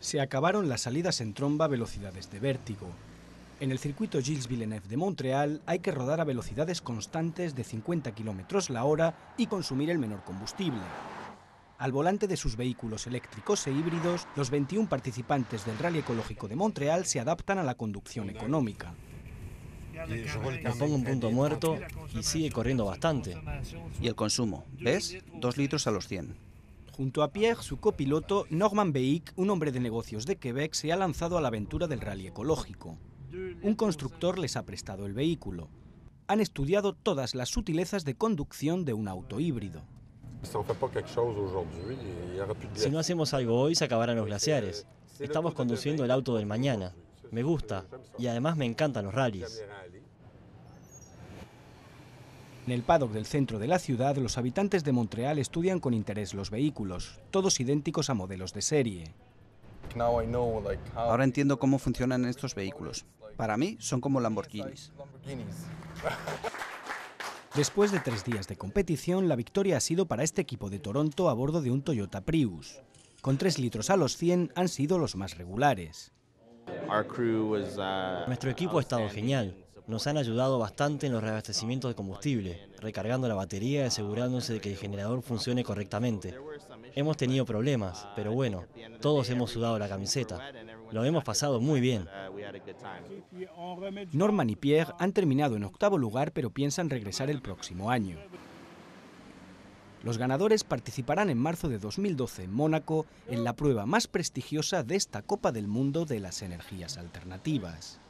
Se acabaron las salidas en tromba a velocidades de vértigo. En el circuito Gilles Villeneuve de Montreal hay que rodar a velocidades constantes de 50 km la hora y consumir el menor combustible. Al volante de sus vehículos eléctricos e híbridos, los 21 participantes del Rally Ecológico de Montreal se adaptan a la conducción económica. Me pongo un punto muerto y sigue corriendo bastante. Y el consumo, ¿ves? Dos litros a los 100. Junto a Pierre, su copiloto, Norman Beic, un hombre de negocios de Quebec, se ha lanzado a la aventura del rally ecológico. Un constructor les ha prestado el vehículo. Han estudiado todas las sutilezas de conducción de un auto híbrido. Si no hacemos algo hoy, se acabarán los glaciares. Estamos conduciendo el auto del mañana. Me gusta y además me encantan los rallies. En el paddock del centro de la ciudad, los habitantes de Montreal estudian con interés los vehículos, todos idénticos a modelos de serie. Ahora entiendo cómo funcionan estos vehículos. Para mí son como Lamborghinis. Después de tres días de competición, la victoria ha sido para este equipo de Toronto a bordo de un Toyota Prius. Con 3 litros a los 100 han sido los más regulares. Nuestro equipo ha estado genial. Nos han ayudado bastante en los reabastecimientos de combustible, recargando la batería y asegurándose de que el generador funcione correctamente. Hemos tenido problemas, pero bueno, todos hemos sudado la camiseta. Lo hemos pasado muy bien. Norman y Pierre han terminado en octavo lugar, pero piensan regresar el próximo año. Los ganadores participarán en marzo de 2012 en Mónaco en la prueba más prestigiosa de esta Copa del Mundo de las Energías Alternativas.